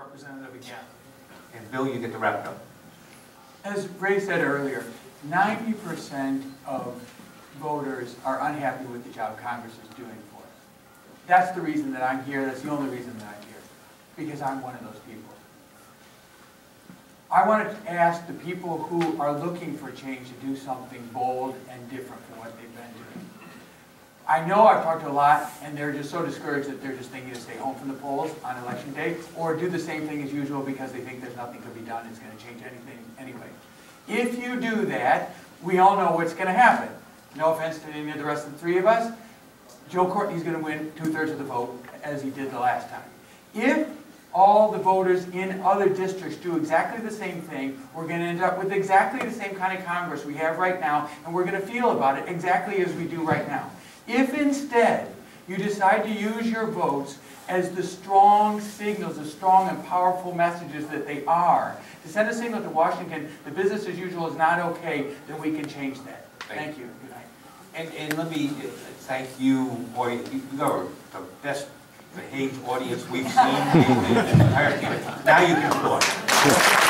representative again. And Bill, you get to wrap it up. As Ray said earlier, ninety percent of voters are unhappy with the job Congress is doing for us. That's the reason that I'm here, that's the only reason that I'm here, because I'm one of those people. I want to ask the people who are looking for change to do something bold and different from what they've been doing. I know I've talked to a lot, and they're just so discouraged that they're just thinking to stay home from the polls on election day, or do the same thing as usual because they think there's nothing could be done, it's gonna change anything anyway. If you do that, we all know what's gonna happen. No offense to any of the rest of the three of us, Joe Courtney's gonna win two-thirds of the vote, as he did the last time. If all the voters in other districts do exactly the same thing, we're gonna end up with exactly the same kind of Congress we have right now, and we're gonna feel about it exactly as we do right now. If instead you decide to use your votes as the strong signals, the strong and powerful messages that they are, to send a signal to Washington that business as usual is not okay, then we can change that. Thank you. Good night. And, and let me uh, thank you, boy, you you are the best behaved audience we've seen in the entire, now you can applaud.